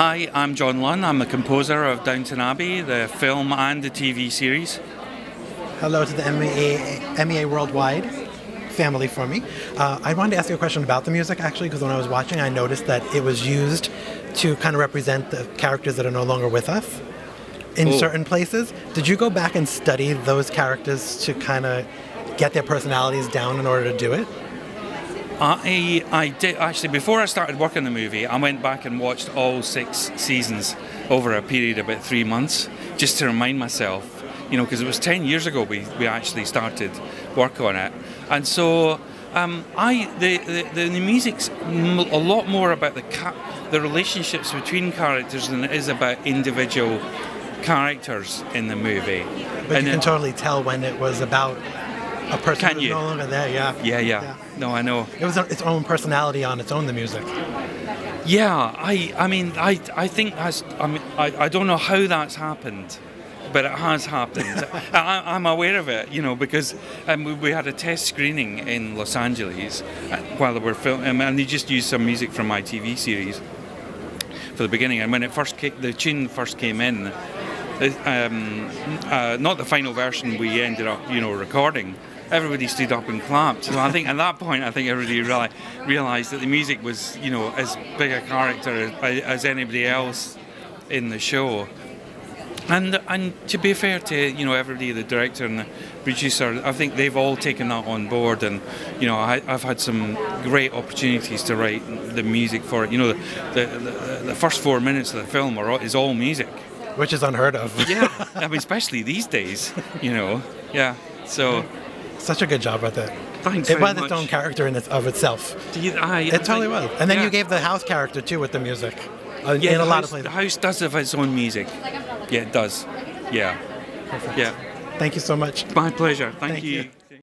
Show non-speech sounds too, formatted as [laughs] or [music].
Hi, I'm John Lunn. I'm the composer of Downton Abbey, the film and the TV series. Hello to the MEA, MEA Worldwide family for me. Uh, I wanted to ask you a question about the music actually, because when I was watching, I noticed that it was used to kind of represent the characters that are no longer with us in Oh. certain places. Did you go back and study those characters to kind of get their personalities down in order to do it? I, I did actually before I started working the movie. I went back and watched all six seasons over a period of about three months, just to remind myself, you know, because it was ten years ago we, we actually started work on it, and so um, I the, the the music's m- a lot more about the ca- the relationships between characters than it is about individual characters in the movie. But And you can it- totally tell when it was about a person Can you? no longer there. Yeah. yeah, yeah, No, I know. It was its own personality on its own. The music. Yeah, I, I mean, I, I think that's, I mean, I, I don't know how that's happened, but it has happened. [laughs] I, I'm aware of it, you know, because um, we, we had a test screening in Los Angeles uh, while they were filming, and they just used some music from my TV series for the beginning. And when it first came, the tune first came in, um, uh, not the final version we ended up, you know, recording. Everybody stood up and clapped. So I think at that point, I think everybody reali- realized that the music was, you know, as big a character as, as anybody else in the show. And and to be fair to you know everybody, the director and the producer, I think they've all taken that on board. And you know, I, I've had some great opportunities to write the music for it. You know, the the, the, the first four minutes of the film are is all music. Which is unheard of. Yeah, [laughs] I mean, especially these days. You know, yeah. So Such a good job with it. thanks It was much. its own character in its, of itself. You- I- It totally was. And then yeah. you gave the house character too with the music. Uh, Yeah, in a the lot house, of places. The house does have its own music. Yeah, it does. Yeah. Perfect. Yeah. Thank you so much. My pleasure. Thank, Thank you. you.